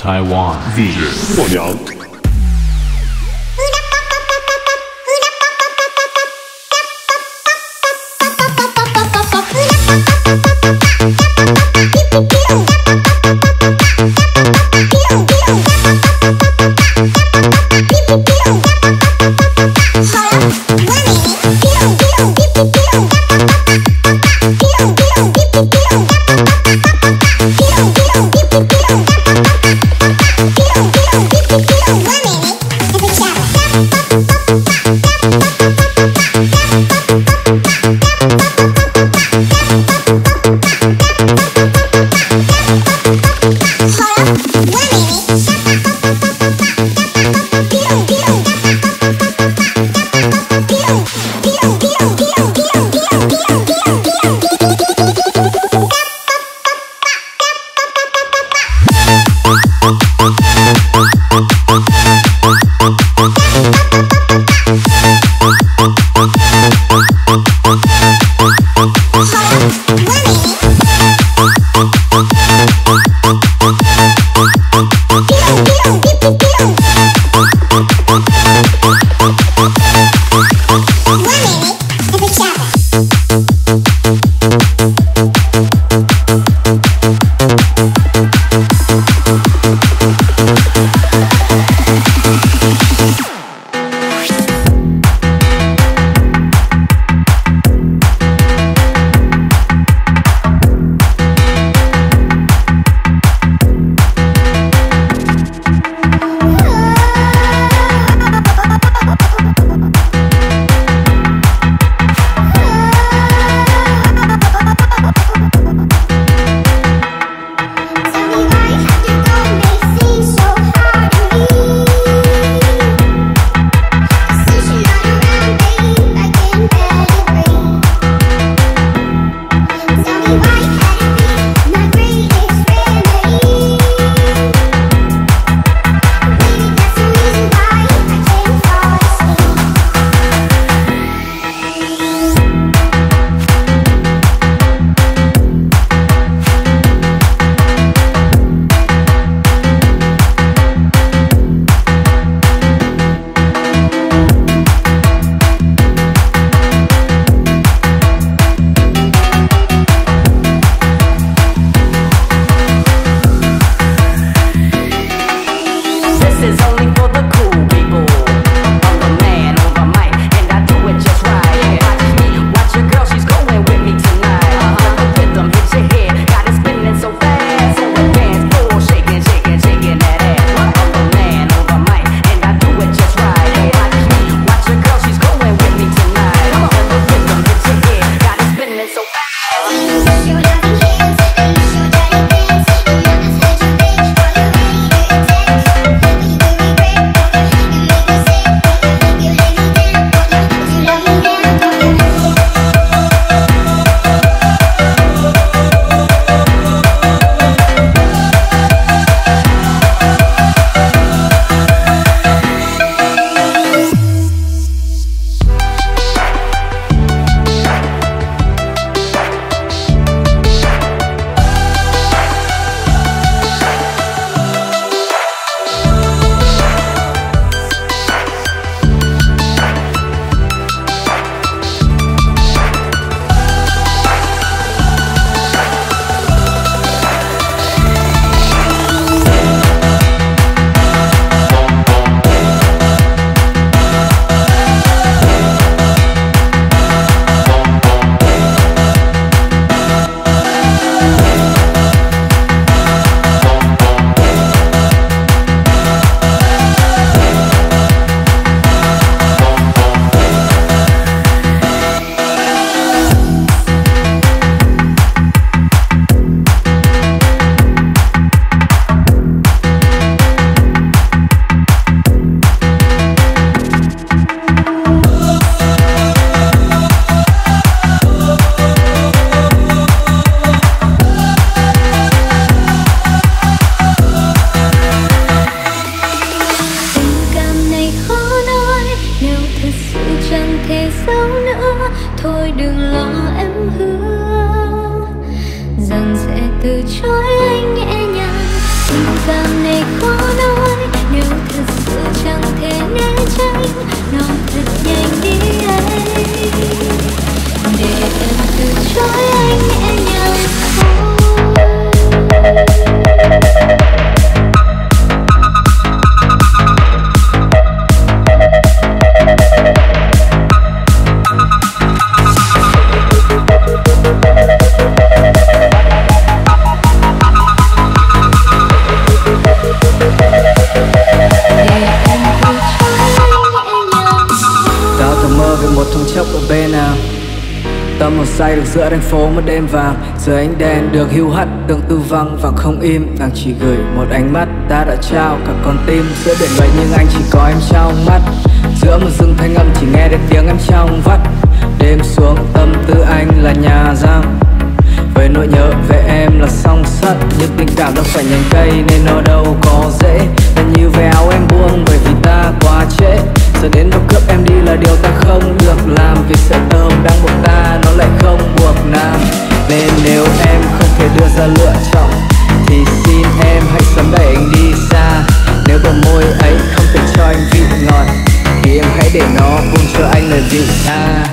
Taiwan 日默娘。Được hưu hắt đường tư văng và không im. Nàng chỉ gửi một ánh mắt ta đã trao. Cả con tim Giữa biển người nhưng anh chỉ có em trong mắt. Giữa một rừng thanh âm chỉ nghe được tiếng em trong vắt. Đêm xuống tâm tư anh là nhà giam. Với nỗi nhớ về em là song sắt. Nhưng tình cảm đâu phải nhành cây nên nó đâu có dễ. Là như về áo em buông bởi vì ta quá trễ. Giờ đến lúc cướp em đi là điều ta không được làm. Vì sợi tơ đang buộc ta, nó lại không buộc nam Nên nếu em không thể đưa ra lựa chọn, Thì xin em hãy sớm đẩy anh đi xa. Nếu bờ môi ấy không thể cho anh vị ngọt, Thì em hãy để nó buông cho anh lời dịu xa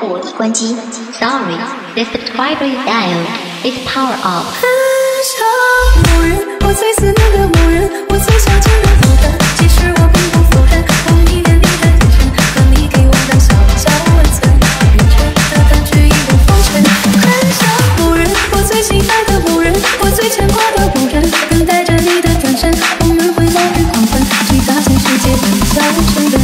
火力关机。Sorry the subscriber you dialed is power off. 很想某人我最思念的某人我最想见的某人其实我并不否认。我迷恋你的和你给我的小小温存一风尘很想某人我最心爱的某人我最牵挂的某人等待着你的转身我们会冒雨狂奔去大千世界玩笑沉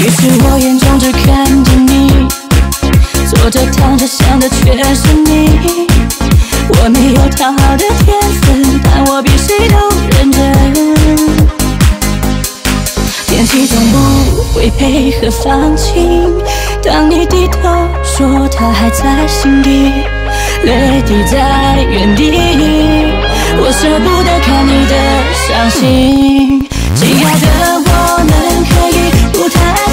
于是我眼睁睁看着你，坐着躺着想的却是你。我没有讨好的天分，但我比谁都认真。天气总不会配合放晴，当你低头说他还在心底，泪滴在原地。我舍不得看你的伤心，亲爱的，我们可以不谈。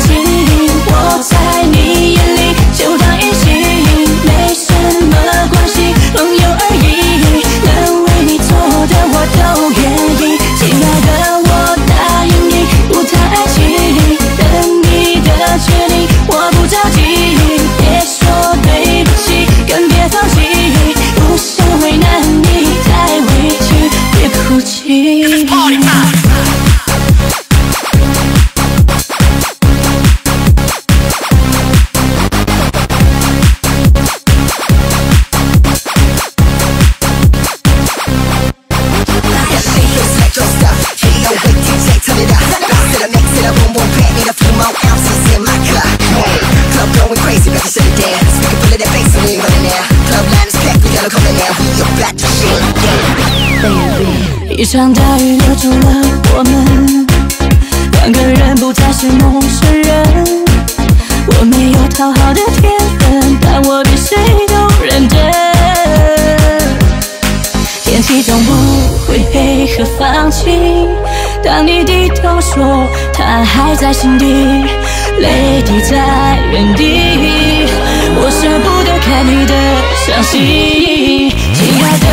What's 一场大雨留住了我们，两个人不再是陌生人。我没有讨好的天分，但我比谁都认真。天气总不会配合放弃，当你低头说他还在心底，泪滴在原地，我舍不得看你的伤心。亲爱的。